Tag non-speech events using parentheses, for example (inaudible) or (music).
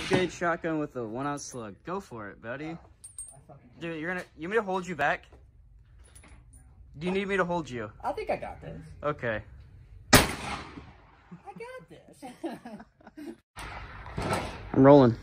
12 gauge shotgun with a one ounce slug. Go for it, buddy. Dude, you're gonna, you need me to hold you back? Do you need me to hold you? I think I got this. Okay. I got this. (laughs) I'm rolling.